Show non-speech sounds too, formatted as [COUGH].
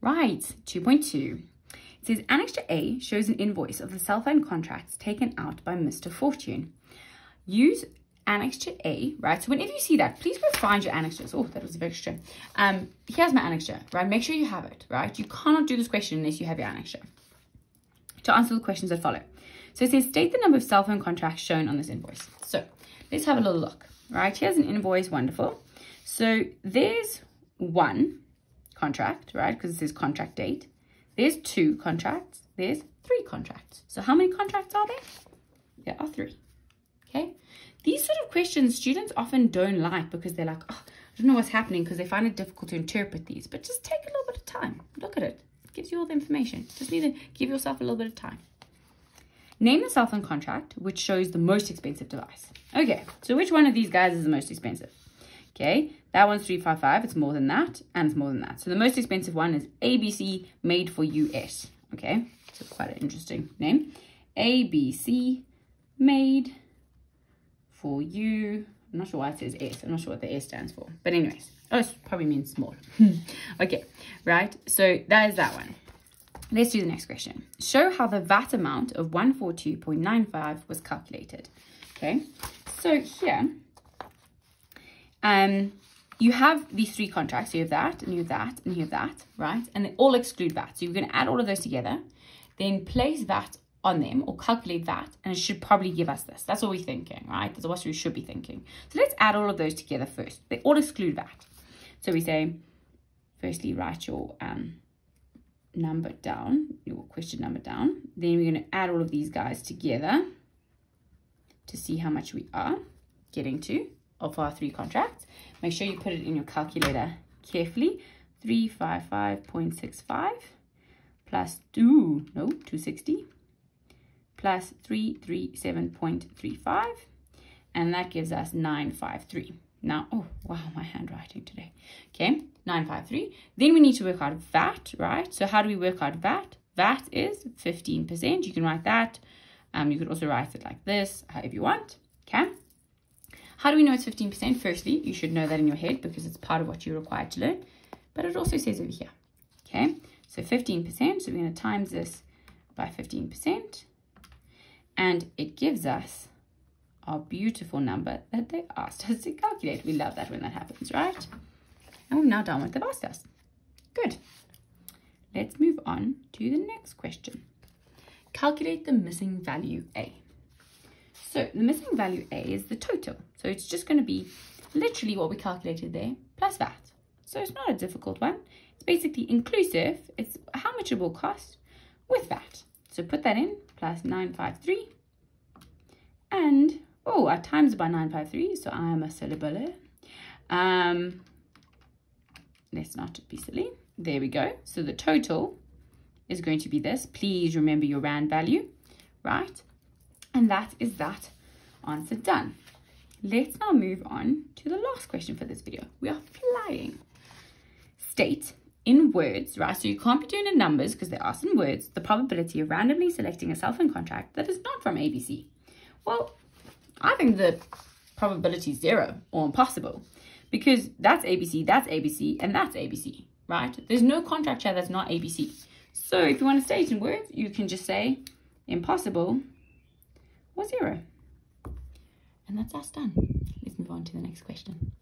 Right, 2.2. It says Annexure A shows an invoice of the cell phone contracts taken out by Mr. Fortune. Use Annexure A, right? So whenever you see that, please go find your annexures. Oh, that was a bit extra. Um, here's my annexure, right? Make sure you have it, right? You cannot do this question unless you have your annexure. To answer the questions that follow. So it says, state the number of cell phone contracts shown on this invoice. So let's have a little look, right? Here's an invoice, wonderful. So there's one contract, right? Because it says contract date. There's two contracts. There's three contracts. So how many contracts are there? There are three. Okay. These sort of questions students often don't like because they're like, oh, I don't know what's happening because they find it difficult to interpret these. But just take a little bit of time. Look at it. It gives you all the information. Just need to give yourself a little bit of time. Name the cell phone contract which shows the most expensive device. Okay, so which one of these guys is the most expensive? Okay, that one's 355, it's more than that, and it's more than that. So the most expensive one is ABC Made for US. Okay, so quite an interesting name. ABC Made for You. I'm not sure why it says S. I'm not sure what the S stands for. But anyways, oh, it probably means small. [LAUGHS] okay, right. So that is that one. Let's do the next question. Show how the VAT amount of 142.95 was calculated. Okay, so here, um, you have these three contracts. You have that, and you have that, and you have that, right? And they all exclude VAT. So you're going to add all of those together, then place VAT on them or calculate that, and it should probably give us this. That's what we're thinking, right? That's what we should be thinking. So let's add all of those together first. They all exclude VAT. So we say, firstly, write your um, number down, your question number down. Then we're going to add all of these guys together to see how much we are getting to of our three contracts. Make sure you put it in your calculator carefully. 355.65 plus 2, no, 260 plus 337.35 and that gives us 953. Now, oh, wow, my handwriting today. Okay, 953. Then we need to work out VAT, right? So how do we work out VAT? VAT is 15%. You can write that. Um, you could also write it like this, however you want. Okay. How do we know it's 15%? Firstly, you should know that in your head because it's part of what you're required to learn. But it also says over here. Okay, so 15%. So we're going to times this by 15%. And it gives us our beautiful number that they asked us to calculate. We love that when that happens, right? And we've now done what they've asked us. Good. Let's move on to the next question. Calculate the missing value A. So the missing value A is the total. So it's just going to be literally what we calculated there plus that. So it's not a difficult one. It's basically inclusive. It's how much it will cost with that. So put that in, plus 953. And, oh, our times by 953, so I am a silly bully. Um, let's not be silly. There we go. So the total is going to be this. Please remember your RAND value, right? And that is that answer done. Let's now move on to the last question for this video. We are flying. State in words, right? So you can't be doing in numbers because they're asked in words, the probability of randomly selecting a cell phone contract that is not from ABC. Well, I think the probability is zero or impossible because that's ABC, that's ABC, and that's ABC, right? There's no contract here that's not ABC. So if you want to state in words, you can just say impossible or zero. And that's us done. Let's move on to the next question.